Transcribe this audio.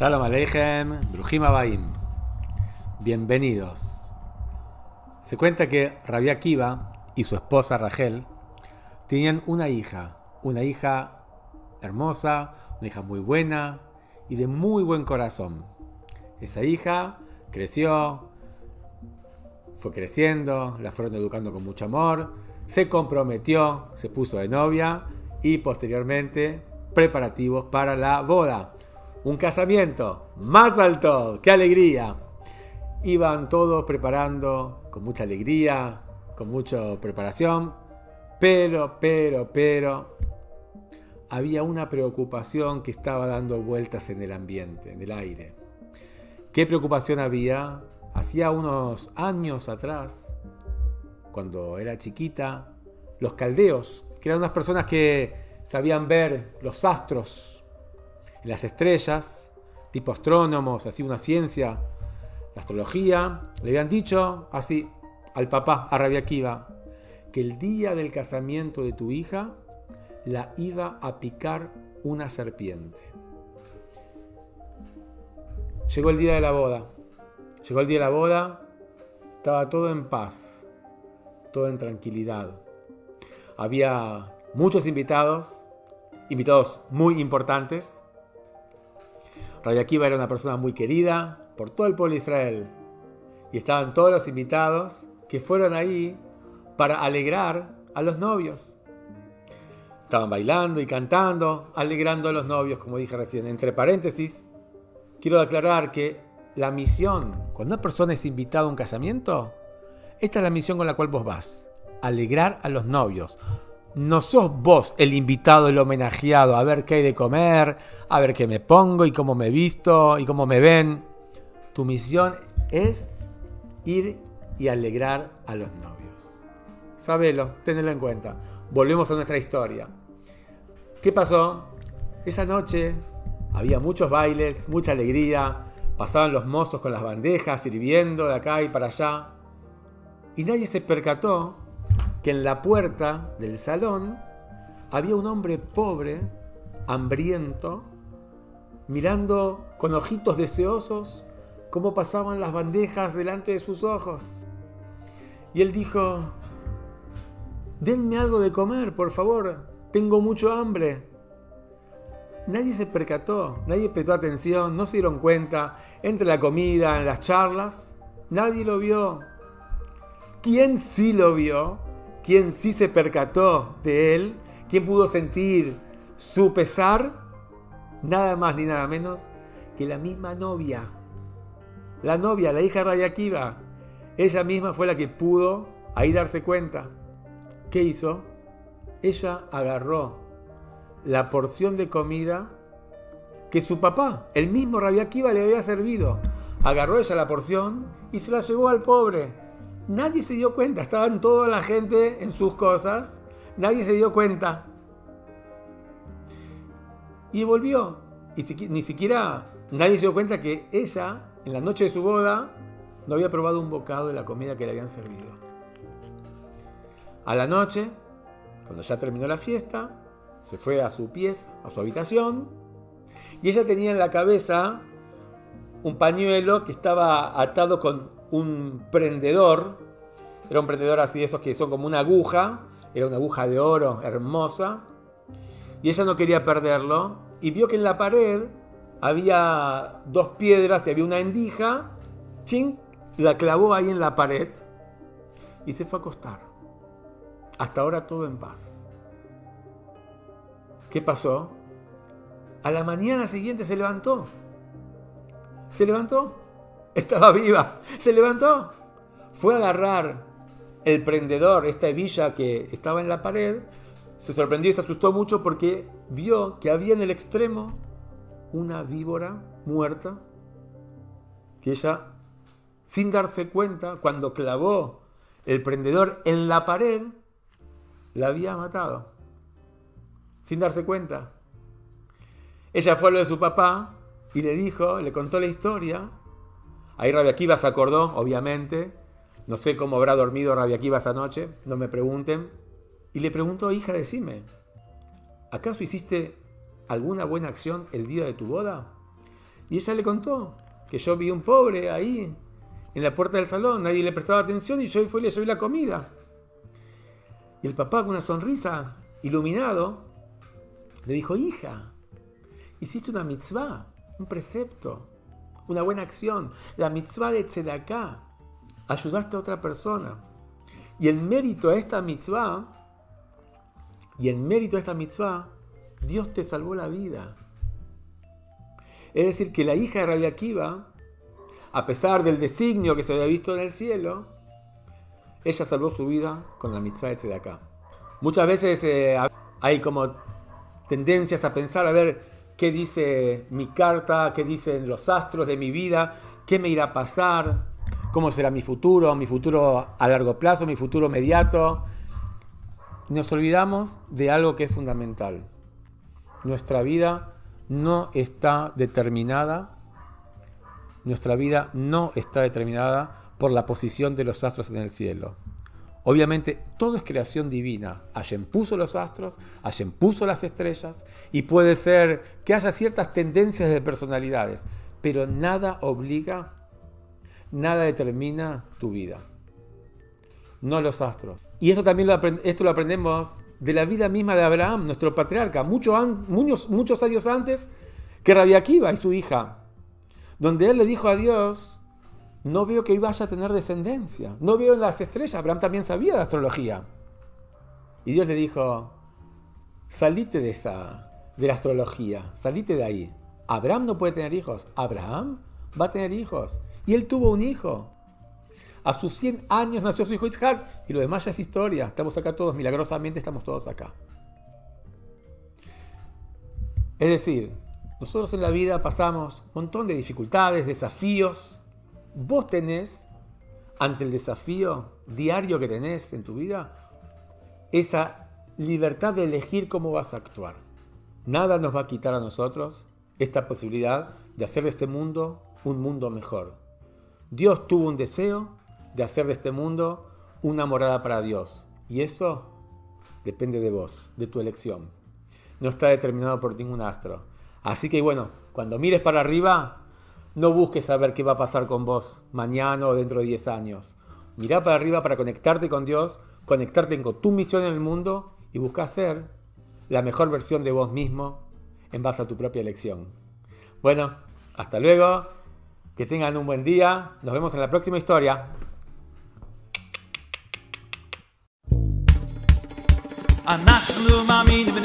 Shalom Aleichem, Brujim Abaim. Bienvenidos. Se cuenta que Rabia Akiva y su esposa Rachel tenían una hija, una hija hermosa, una hija muy buena y de muy buen corazón. Esa hija creció, fue creciendo, la fueron educando con mucho amor, se comprometió, se puso de novia y posteriormente preparativos para la boda un casamiento más alto, qué alegría. Iban todos preparando con mucha alegría, con mucha preparación, pero, pero, pero, había una preocupación que estaba dando vueltas en el ambiente, en el aire. ¿Qué preocupación había? Hacía unos años atrás, cuando era chiquita, los caldeos, que eran unas personas que sabían ver los astros, las estrellas, tipo astrónomos, así una ciencia, la astrología, le habían dicho así al papá, a que el día del casamiento de tu hija la iba a picar una serpiente. Llegó el día de la boda. Llegó el día de la boda, estaba todo en paz, todo en tranquilidad. Había muchos invitados, invitados muy importantes, Akiva era una persona muy querida por todo el pueblo de Israel. Y estaban todos los invitados que fueron ahí para alegrar a los novios. Estaban bailando y cantando, alegrando a los novios, como dije recién. Entre paréntesis, quiero aclarar que la misión, cuando una persona es invitada a un casamiento, esta es la misión con la cual vos vas. Alegrar a los novios no sos vos el invitado, el homenajeado, a ver qué hay de comer, a ver qué me pongo y cómo me visto y cómo me ven. Tu misión es ir y alegrar a los novios. Sabelo, tenelo en cuenta. Volvemos a nuestra historia. ¿Qué pasó? Esa noche había muchos bailes, mucha alegría, pasaban los mozos con las bandejas sirviendo de acá y para allá. Y nadie se percató que en la puerta del salón había un hombre pobre, hambriento, mirando con ojitos deseosos cómo pasaban las bandejas delante de sus ojos. Y él dijo, denme algo de comer, por favor, tengo mucho hambre. Nadie se percató, nadie prestó atención, no se dieron cuenta entre la comida, en las charlas, nadie lo vio. ¿Quién sí lo vio? Quien sí se percató de él, quien pudo sentir su pesar, nada más ni nada menos que la misma novia. La novia, la hija Rabia ella misma fue la que pudo ahí darse cuenta. ¿Qué hizo? Ella agarró la porción de comida que su papá, el mismo Rabia le había servido. Agarró ella la porción y se la llevó al pobre. Nadie se dio cuenta, estaban toda la gente en sus cosas, nadie se dio cuenta. Y volvió. Y ni siquiera nadie se dio cuenta que ella, en la noche de su boda, no había probado un bocado de la comida que le habían servido. A la noche, cuando ya terminó la fiesta, se fue a su pieza, a su habitación, y ella tenía en la cabeza un pañuelo que estaba atado con un prendedor, era un prendedor así, esos que son como una aguja, era una aguja de oro hermosa, y ella no quería perderlo, y vio que en la pared había dos piedras y había una endija, ching, la clavó ahí en la pared y se fue a acostar. Hasta ahora todo en paz. ¿Qué pasó? A la mañana siguiente se levantó. Se levantó estaba viva. Se levantó. Fue a agarrar el prendedor, esta hebilla que estaba en la pared. Se sorprendió y se asustó mucho porque vio que había en el extremo una víbora muerta que ella, sin darse cuenta, cuando clavó el prendedor en la pared, la había matado. Sin darse cuenta. Ella fue a lo de su papá y le dijo, le contó la historia Ahí Rabia Akiva se acordó, obviamente. No sé cómo habrá dormido Rabia Akiva esa noche, no me pregunten. Y le preguntó, hija, decime, ¿acaso hiciste alguna buena acción el día de tu boda? Y ella le contó que yo vi un pobre ahí, en la puerta del salón, nadie le prestaba atención y yo fui y le llevé la comida. Y el papá con una sonrisa, iluminado, le dijo, hija, hiciste una mitzvah, un precepto, una buena acción, la mitzvah de Tzedaká, ayudaste a otra persona. Y el mérito de esta mitzvah, y el mérito de esta mitzvah, Dios te salvó la vida. Es decir, que la hija de Rabbi Akiva, a pesar del designio que se había visto en el cielo, ella salvó su vida con la mitzvah de acá. Muchas veces eh, hay como tendencias a pensar, a ver, qué dice mi carta, qué dicen los astros de mi vida, qué me irá a pasar, cómo será mi futuro, mi futuro a largo plazo, mi futuro inmediato. Nos olvidamos de algo que es fundamental. Nuestra vida no está determinada, nuestra vida no está determinada por la posición de los astros en el cielo. Obviamente todo es creación divina. Allen puso los astros, Allen puso las estrellas y puede ser que haya ciertas tendencias de personalidades, pero nada obliga, nada determina tu vida. No los astros. Y esto también lo, esto lo aprendemos de la vida misma de Abraham, nuestro patriarca, muchos, años antes que Rabbi Akiva y su hija, donde él le dijo a Dios, no veo que vaya a tener descendencia, no veo en las estrellas, Abraham también sabía de astrología. Y Dios le dijo, salite de esa, de la astrología, salite de ahí. Abraham no puede tener hijos, Abraham va a tener hijos. Y él tuvo un hijo. A sus 100 años nació su hijo Isaac y lo demás ya es historia. Estamos acá todos, milagrosamente estamos todos acá. Es decir, nosotros en la vida pasamos un montón de dificultades, desafíos. Vos tenés, ante el desafío diario que tenés en tu vida, esa libertad de elegir cómo vas a actuar. Nada nos va a quitar a nosotros esta posibilidad de hacer de este mundo un mundo mejor. Dios tuvo un deseo de hacer de este mundo una morada para Dios. Y eso depende de vos, de tu elección. No está determinado por ningún astro. Así que bueno, cuando mires para arriba, no busques saber qué va a pasar con vos mañana o dentro de 10 años. Mirá para arriba para conectarte con Dios, conectarte con tu misión en el mundo y busca ser la mejor versión de vos mismo en base a tu propia elección. Bueno, hasta luego, que tengan un buen día, nos vemos en la próxima historia. אנחנו מאמינים